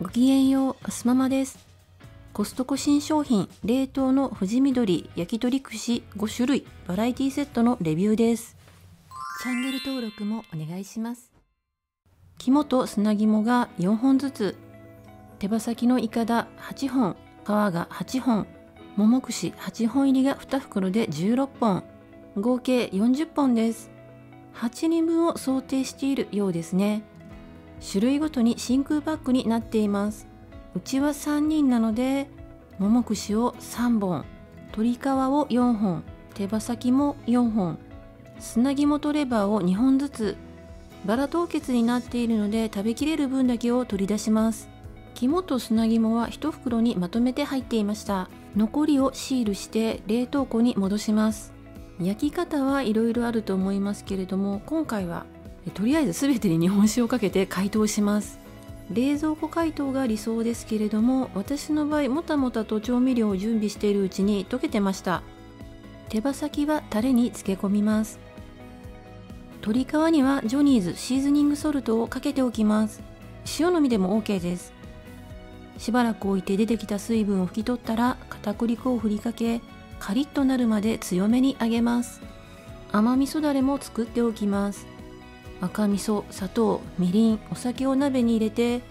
ごきげんよう、あすままです。コストコ新商品、冷凍の富士緑焼き鳥串5種類、バラエティセットのレビューです。チャンネル登録もお願いします。肝と砂肝が4本ずつ、手羽先のイカダ8本、皮が8本、もも串8本入りが2袋で16本、合計40本です。8人分を想定しているようですね。種類ごとに真空パックになっています。うちは3人なので、もも串を3本、鶏皮を4本、手羽先も4本、砂肝とレバーを2本ずつ、バラ凍結になっているので食べきれる分だけを取り出します。肝と砂肝は1袋にまとめて入っていました。残りをシールして冷凍庫に戻します。焼き方はいろいろあると思いますけれども今回はとりあえず全てに日本酒をかけて解凍します。冷蔵庫解凍が理想ですけれども私の場合もたもたと調味料を準備しているうちに溶けてました。手羽先はタレに漬け込みます。鶏皮にはジョニーズシーズニングソルトをかけておきます。塩のみでも OK です。しばらく置いて出てきた水分を拭き取ったら片栗粉を振りかけカリッとなるまで強めに揚げます。甘味噌だれも作っておきます。赤味噌砂糖みりんお酒を鍋に入れて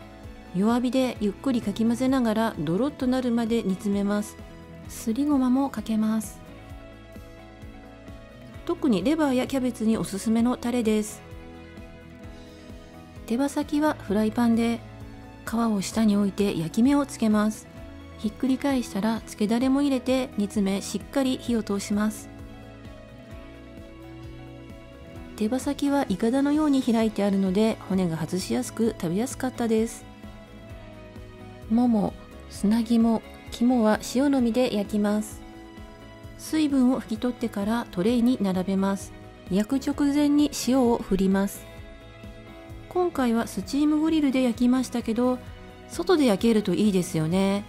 弱火でゆっくりかき混ぜながらドロッとなるまで煮詰めます。すりごまもかけます。特にレバーやキャベツにおすすめのタレです。手羽先はフライパンで皮を下に置いて焼き目をつけます。ひっくり返したら漬けだれも入れて煮詰めしっかり火を通します。手羽先はイカダのように開いてあるので骨が外しやすく食べやすかったです。もも砂肝肝は塩のみで焼きます。水分を拭き取ってからトレイに並べます。焼く直前に塩を振ります。今回はスチームグリルで焼きましたけど外で焼けるといいですよね。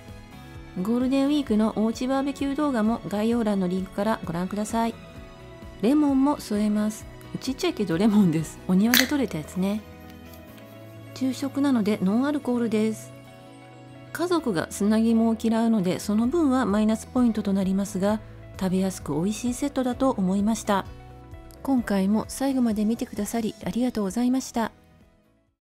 ゴールデンウィークのおうちバーベキュー動画も概要欄のリンクからご覧ください。レモンも添えます。ちっちゃいけどレモンです。お庭で採れたやつね。昼食なのでノンアルコールです。家族が砂肝を嫌うのでその分はマイナスポイントとなりますが食べやすく美味しいセットだと思いました。今回も最後まで見てくださりありがとうございました。